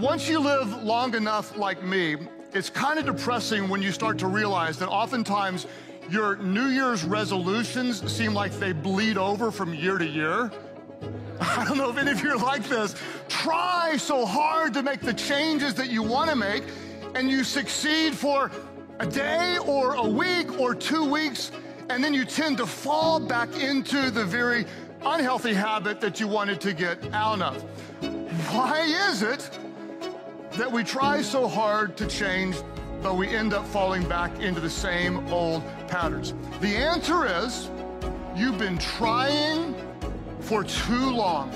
Once you live long enough like me, it's kind of depressing when you start to realize that oftentimes your New Year's resolutions seem like they bleed over from year to year. I don't know if any of you are like this. Try so hard to make the changes that you want to make, and you succeed for a day or a week or two weeks, and then you tend to fall back into the very unhealthy habit that you wanted to get out of. Why is it that we try so hard to change, but we end up falling back into the same old patterns? The answer is you've been trying for too long.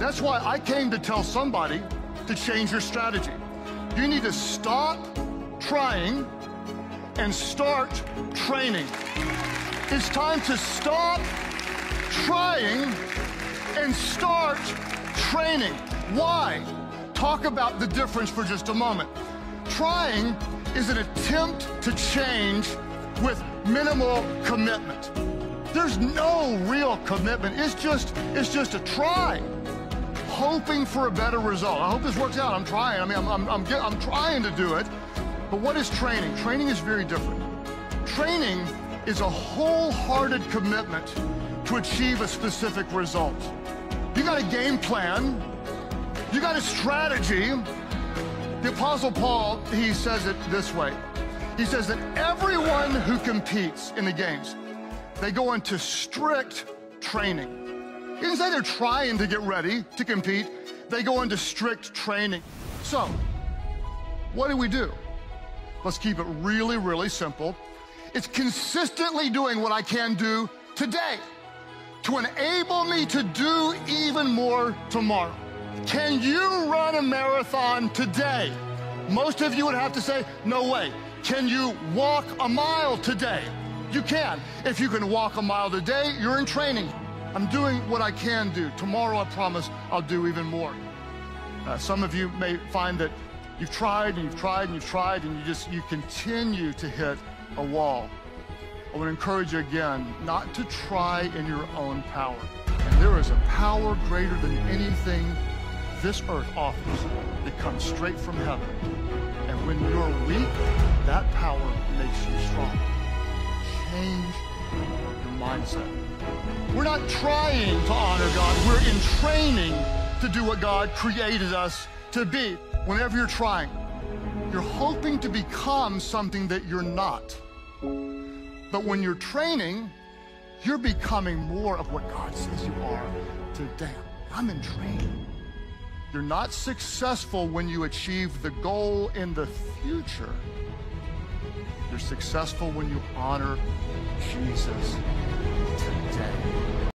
That's why I came to tell somebody to change your strategy. You need to stop trying and start training. It's time to stop trying and start training. Why? Talk about the difference for just a moment. Trying is an attempt to change with minimal commitment. There's no real commitment. It's just, it's just a try, hoping for a better result. I hope this works out. I'm trying. I mean, I'm, I'm, I'm, I'm trying to do it. But what is training? Training is very different. Training is a wholehearted commitment to achieve a specific result. You got a game plan, you got a strategy. The Apostle Paul, he says it this way. He says that everyone who competes in the games, they go into strict training. He didn't say they're trying to get ready to compete. They go into strict training. So, what do we do? Let's keep it really, really simple. It's consistently doing what I can do today to enable me to do even more tomorrow. Can you run a marathon today? Most of you would have to say, no way. Can you walk a mile today? You can. If you can walk a mile today, you're in training. I'm doing what I can do. Tomorrow, I promise, I'll do even more. Uh, some of you may find that you've tried and you've tried and you've tried and you just, you continue to hit a wall. I would encourage you again not to try in your own power. And there is a power greater than anything this earth offers that comes straight from heaven. And when you're weak, that power makes you strong. Change your mindset. We're not trying to honor God. We're in training to do what God created us to be. Whenever you're trying, you're hoping to become something that you're not. But when you're training, you're becoming more of what God says you are today. I'm in training. You're not successful when you achieve the goal in the future. You're successful when you honor Jesus today.